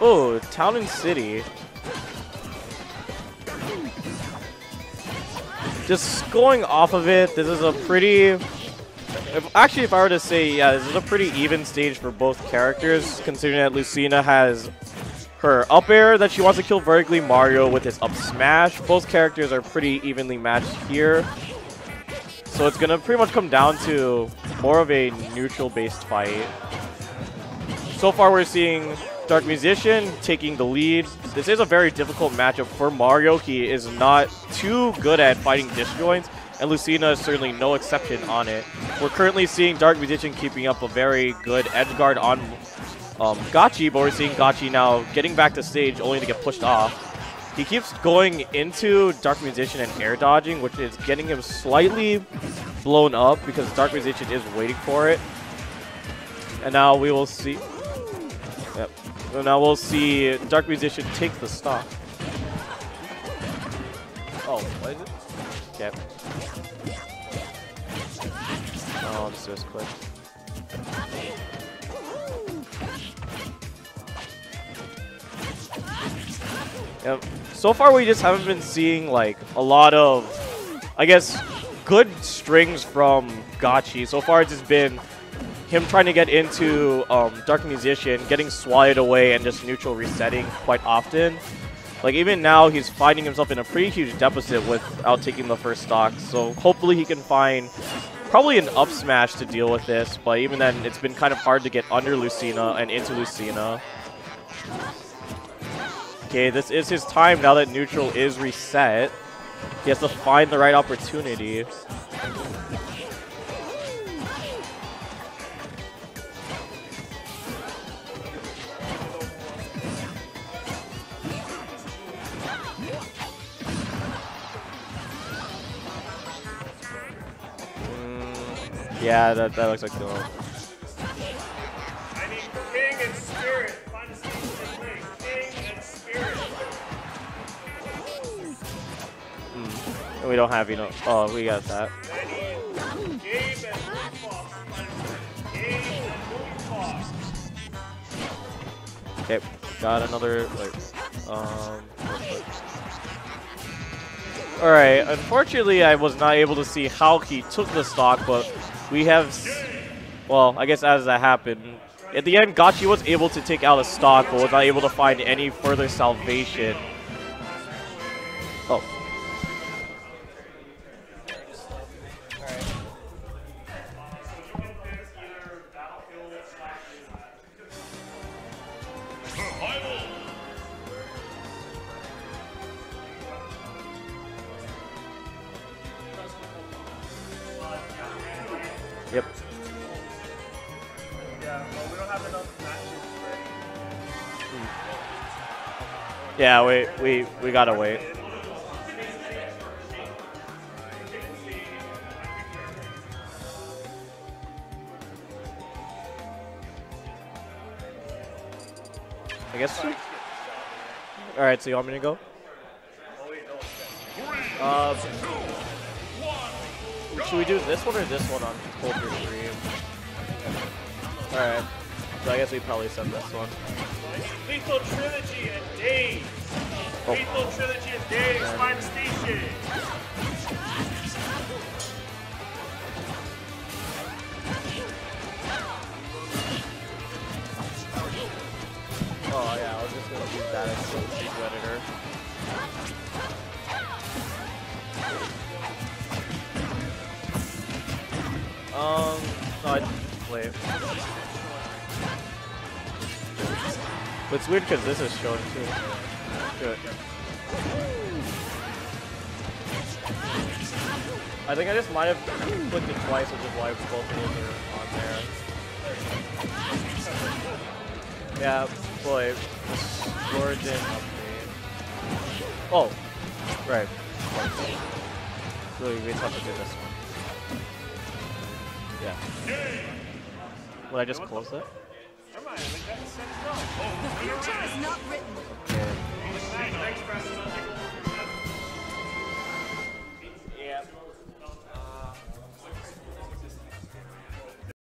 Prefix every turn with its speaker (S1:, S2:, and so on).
S1: Oh, Town and City. Just going off of it, this is a pretty... If, actually, if I were to say, yeah, this is a pretty even stage for both characters, considering that Lucina has her up air that she wants to kill vertically Mario with his up smash. Both characters are pretty evenly matched here. So it's going to pretty much come down to more of a neutral-based fight. So far, we're seeing Dark Musician taking the lead. This is a very difficult matchup for Mario. He is not too good at fighting disjoints, and Lucina is certainly no exception on it. We're currently seeing Dark Musician keeping up a very good edge guard on um, Gachi, but we're seeing Gachi now getting back to stage only to get pushed off. He keeps going into Dark Musician and air dodging, which is getting him slightly blown up because Dark Musician is waiting for it. And now we will see... Yep. So now we'll see Dark Musician take the stock. Oh, what is it? Yep. Oh, this is quick. Yep. So far, we just haven't been seeing like a lot of, I guess, good strings from Gachi. So far, it's just been him trying to get into um, Dark Musician, getting swatted away, and just neutral resetting quite often. Like, even now, he's finding himself in a pretty huge deficit without taking the first stock. So hopefully he can find probably an up smash to deal with this. But even then, it's been kind of hard to get under Lucina and into Lucina. Okay, this is his time now that neutral is reset. He has to find the right opportunity. Yeah, that, that looks like the one. We don't have, you know. Oh, we got that. Okay, got another, like, um... Alright, unfortunately I was not able to see how he took the stock, but we have... Well, I guess as that happened, at the end, Gachi was able to take out a stock, but was not able to find any further salvation. Yep. Yeah, we we we gotta wait. I guess. All right, so you want me to go? Uh, should we do this one or this one on Culture Stream? Alright. So I guess we probably send this one.
S2: Lethal Trilogy and Days. Oh. Lethal Trilogy and Days, find station.
S1: Oh yeah, I was just gonna use that as a editor. Um, no, I wait. But it's weird because this is showing too. Good. I think I just might have clicked it twice, which is why both of those are on there. Yeah, boy, origin update. Oh, right. Really, really tough to do this one. Yeah. Would I just close it?
S3: The future is not written.
S1: Okay.